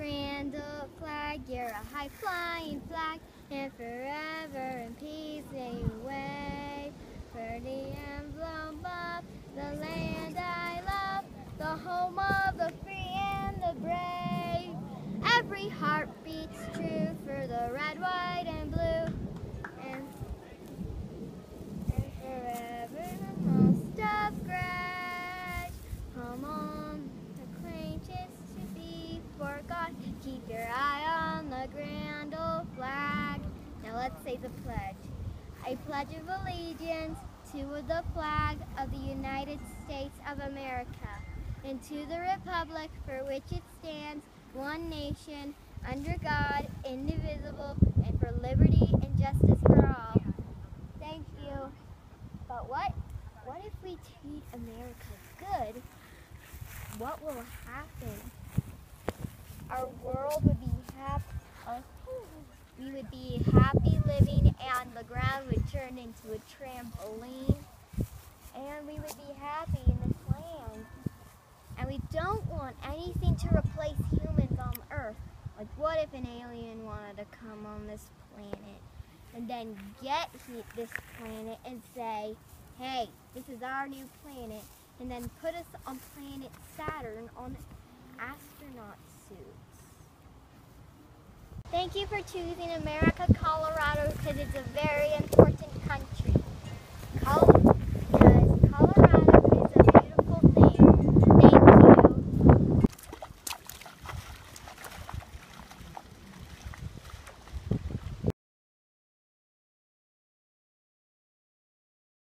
grand old flag. You're a high flying flag, and forever in peace may you wave. For the emblem of the land I love, the home of the free and the brave. Every heart beats true for the red, white, and blue. Say the pledge. I pledge of allegiance to the flag of the United States of America and to the republic for which it stands, one nation, under God, indivisible, and for liberty and justice for all. Thank you. But what? What if we treat America good? What will happen? Our world would be happy. We would be happy living, and the ground would turn into a trampoline, and we would be happy in this land. And we don't want anything to replace humans on Earth. Like, what if an alien wanted to come on this planet and then get this planet and say, hey, this is our new planet, and then put us on planet Saturn on astronaut suits? Thank you for choosing America, Colorado, because it's a very important